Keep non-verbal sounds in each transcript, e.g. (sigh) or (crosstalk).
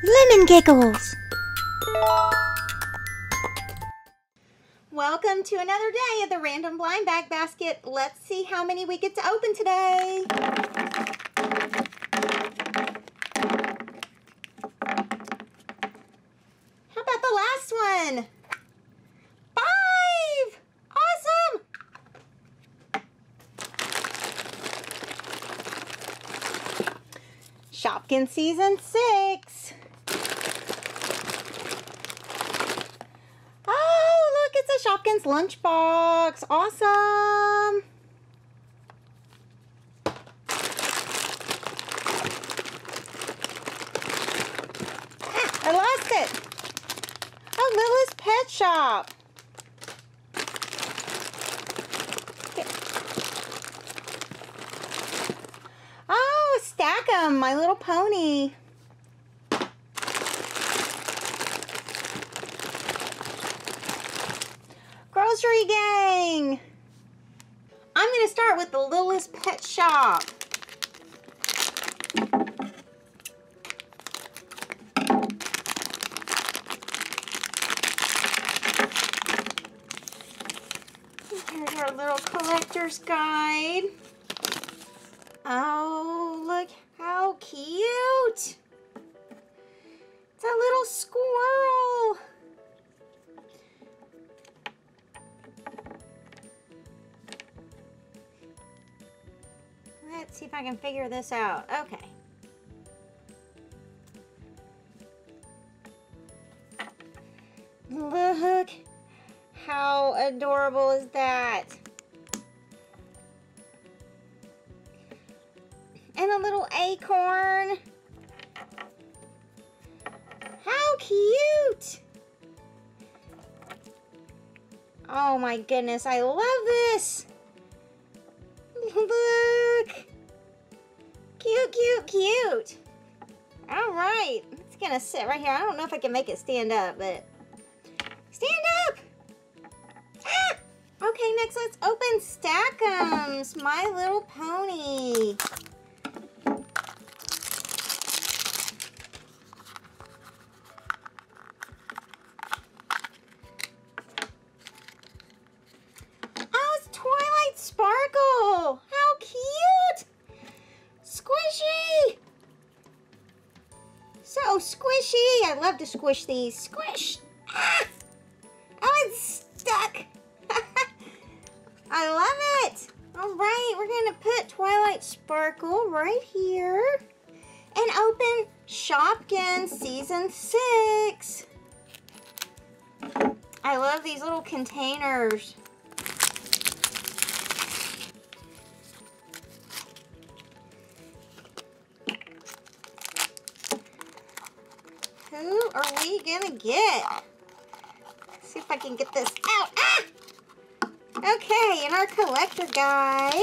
Lemon Giggles. Welcome to another day of the Random Blind Bag Basket. Let's see how many we get to open today. How about the last one? Five! Awesome! Shopkin Season 6. It's lunchbox. Awesome. I lost it. Oh, Littlest Pet Shop. Oh, Stackums, My Little Pony. Grossery Gang. I'm going to start with the Littlest Pet Shop. Here's our little collector's guide. Oh, look how cute. It's a little squirrel. See if I can figure this out. Okay. Look, how adorable is that? And a little acorn. How cute! Oh my goodness, I love this! Gonna sit right here. I don't know if I can make it stand up, but... Stand up! Ah! Okay, next let's open Stackums, My Little Pony. Squishy! I love to squish these. Squish! Ah! Oh, it's stuck! (laughs) I love it! Alright, we're going to put Twilight Sparkle right here and open Shopkin Season 6. I love these little containers. Are we gonna get? Let's see if I can get this out. Ah! Okay, in our collector guide.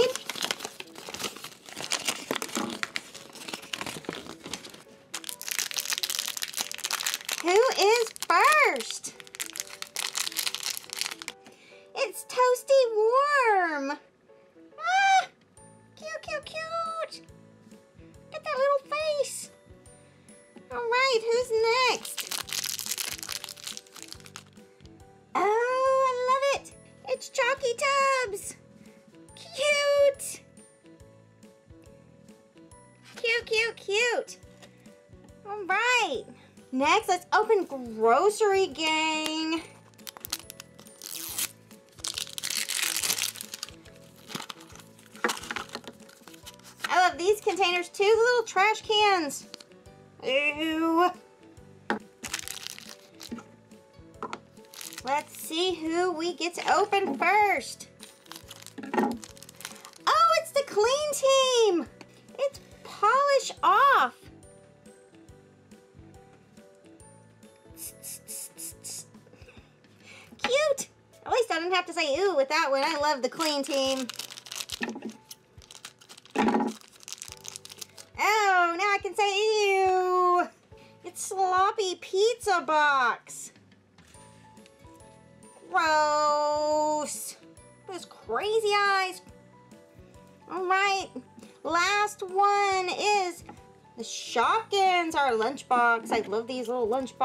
Who is first? It's Toasty Next, let's open Grossery Gang. I love these containers the little trash cans. Ew. Let's see who we get to open first. Oh, it's the clean team. It's polish off. Didn't have to say ooh with that one. I love the clean team. Oh, now I can say ew. It's sloppy pizza box. Gross. Those crazy eyes. All right. Last one is The Shopkins, our lunchbox. I love these little lunch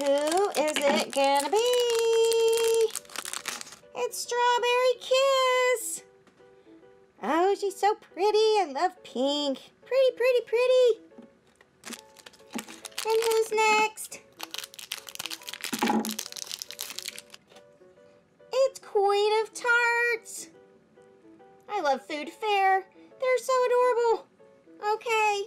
Who is it gonna be? It's Strawberry Kiss. Oh, she's so pretty. I love pink. Pretty, pretty, pretty. And who's next? It's Queen of Tarts. I love Food Fair. They're so adorable. Okay.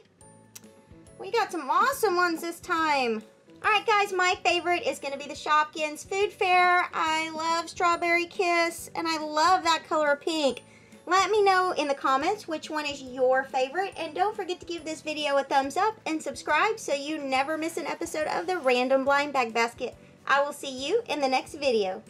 We got some awesome ones this time. All right, guys, my favorite is going to be the Shopkins Food Fair. I love Strawberry Kiss, and I love that color of pink. Let me know in the comments which one is your favorite, and don't forget to give this video a thumbs up and subscribe so you never miss an episode of the Random Blind Bag Basket. I will see you in the next video.